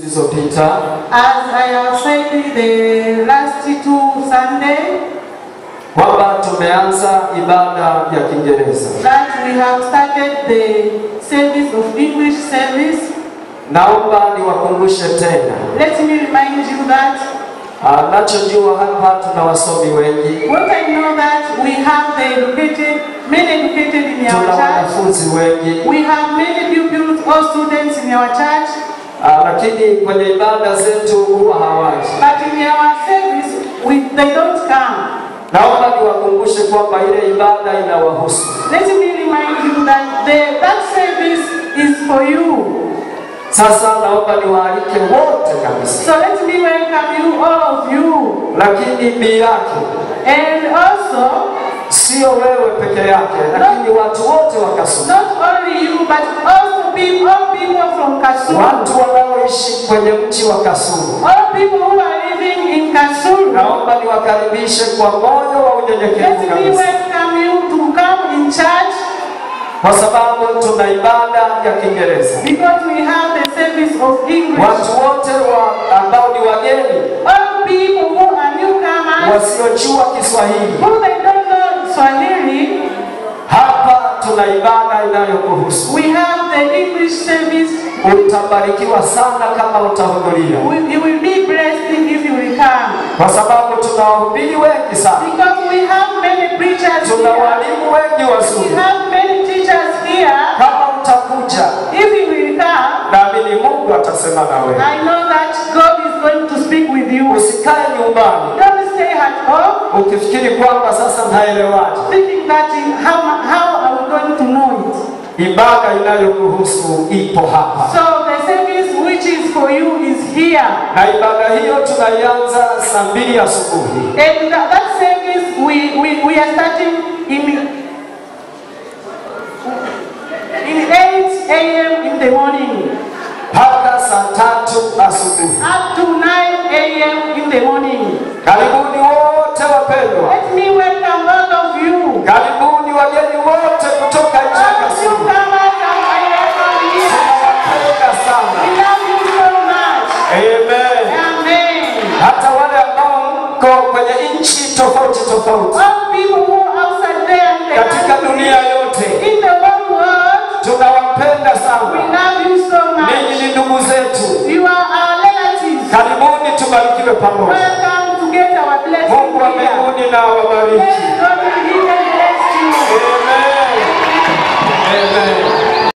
zilizopita. As I have said the last two Sunday, kwamba tumeanza ibada ya Kiingereza. that we have started the service of English service. Naomba niwakumbushe tena, Let me remind you that Ah, nachojua hapa tuna wasomi wengi, what I know that we have the educated, many educated in our tuna wanafunzi wengi. We have many pupils or students in our church, Ah, lakini kwenye ibada zetu huwa hawaji. but in our service, we, they don't come. Naomba niwakumbushe kwamba ile ibada inawahusu. Let me remind you that the, that service is for you. Sasa naomba niwaalike wote kabisa, So let me welcome you, all of you. lakini bii yake And also, sio wewe peke yake, lakini watu wote wakasoma. Not only you, but also people, all people from Kasulu. watu wanaoishi kwenye mti wa kasuru, All people who are living in Kasulu. Naomba niwakaribishe kwa moyo wa unyenyekevu Let me kabisa, welcome you to come in church kwa sababu tuna ibada ya Kiingereza. because we have the service of English. Watu wote wa, ambao ni wageni All people who are newcomers, wasiojua Kiswahili, who they don't know Swahili, hapa tuna ibada inayokuhusu. we have the English service. Utabarikiwa sana kama utahudhuria, you will be blessed if you will come. kwa sababu tuna wahubiri wengi sana, Because we have many preachers tuna walimu wengi We wazuri. have many teachers here. Kama utakuja, If you will come, naamini Mungu atasema na wewe. I know that God is going to speak with you. Usikae nyumbani Don't stay at home ukifikiri kwamba sasa ntaelewaje. thinking that how, how are we going to know. Ibada inayokuhusu ipo hapa, So the service which is for you is here. na ibada hiyo tunaianza saa mbili asubuhi And that, that service we, we, we are starting in, in 8 a.m. in the morning mpaka saa tatu asubuhi. up to 9 a.m. in the morning. Karibuni wote wapendwa, Let me welcome all of you. karibuni wageni wote in tofauti katika dunia yote, in the whole world, tunawapenda sana. so Ninyi ni ndugu zetu, You are our relatives. karibuni tubarikiwe pamoja. Mungu wa mbinguni na awabariki.